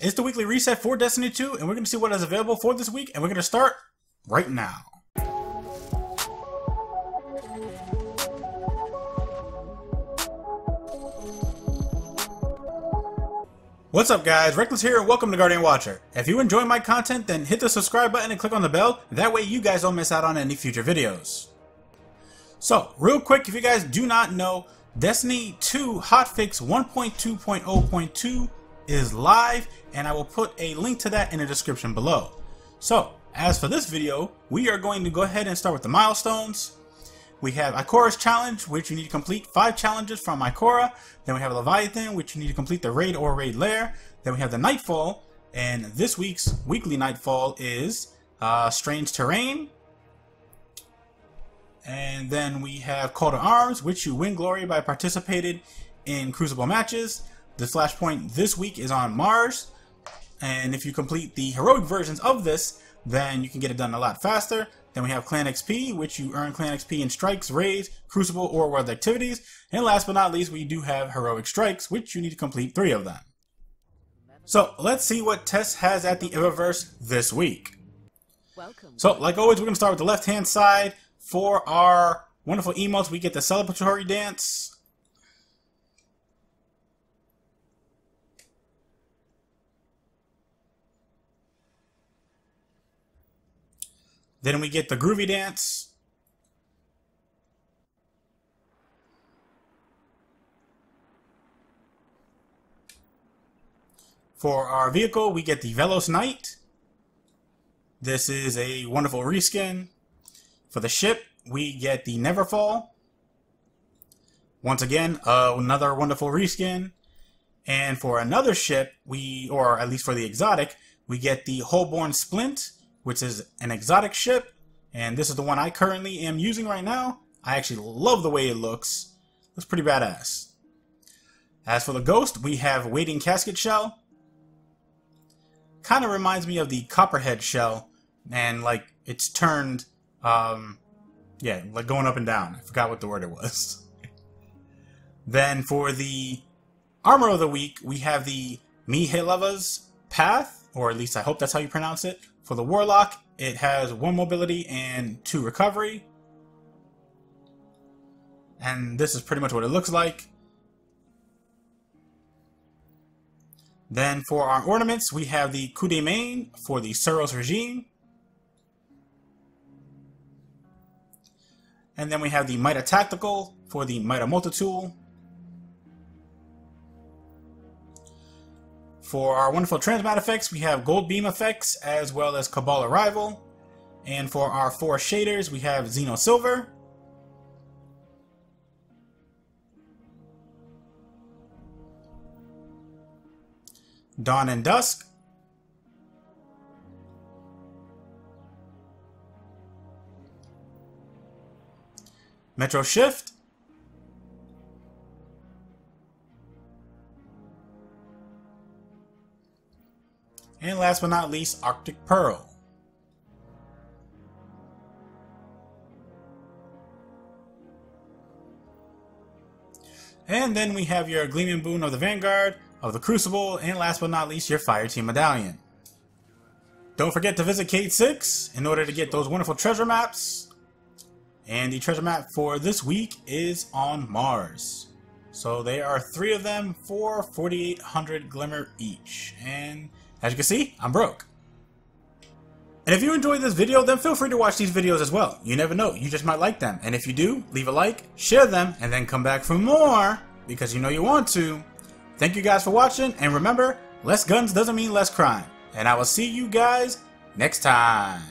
It's the weekly reset for Destiny 2, and we're going to see what is available for this week, and we're going to start right now. What's up guys, Reckless here and welcome to Guardian Watcher. If you enjoy my content, then hit the subscribe button and click on the bell, that way you guys don't miss out on any future videos. So, real quick, if you guys do not know, Destiny 2 hotfix 1.2.0.2 is live, and I will put a link to that in the description below. So, as for this video, we are going to go ahead and start with the milestones. We have Ikora's challenge, which you need to complete five challenges from Ikora. Then we have Leviathan, which you need to complete the raid or raid lair. Then we have the Nightfall, and this week's weekly Nightfall is uh, Strange Terrain. And then we have Call to Arms, which you win glory by participating in Crucible matches. The flashpoint this week is on Mars. And if you complete the heroic versions of this, then you can get it done a lot faster. Then we have Clan XP, which you earn Clan XP in strikes, raids, crucible, or world activities. And last but not least, we do have heroic strikes, which you need to complete three of them. So let's see what Tess has at the Eververse this week. Welcome. So like always, we're going to start with the left-hand side. For our wonderful emotes, we get the celebratory dance. Then we get the groovy dance. For our vehicle, we get the Velos Knight. This is a wonderful reskin. For the ship, we get the Neverfall. Once again, uh, another wonderful reskin. And for another ship, we, or at least for the exotic, we get the Holborn Splint which is an exotic ship, and this is the one I currently am using right now. I actually love the way it looks. Looks pretty badass. As for the Ghost, we have Waiting Casket Shell. Kind of reminds me of the Copperhead shell, and like it's turned, um, yeah, like going up and down. I forgot what the word it was. then for the Armor of the Week, we have the Mihaylova's Path, or at least I hope that's how you pronounce it, for the Warlock, it has one mobility and two recovery. And this is pretty much what it looks like. Then for our ornaments, we have the Coup de Main for the Suros regime. And then we have the Mida Tactical for the Mida Multitool. For our wonderful transmat effects, we have Gold Beam effects as well as Cabal Arrival. And for our four shaders, we have Xeno Silver. Dawn and Dusk. Metro Shift. And last but not least, Arctic Pearl. And then we have your Gleaming Boon of the Vanguard, of the Crucible, and last but not least, your Fire Team Medallion. Don't forget to visit Cayde 6 in order to get those wonderful treasure maps. And the treasure map for this week is on Mars. So there are three of them for 4,800 Glimmer each. And as you can see, I'm broke. And if you enjoyed this video, then feel free to watch these videos as well. You never know, you just might like them. And if you do, leave a like, share them, and then come back for more, because you know you want to. Thank you guys for watching, and remember, less guns doesn't mean less crime. And I will see you guys next time.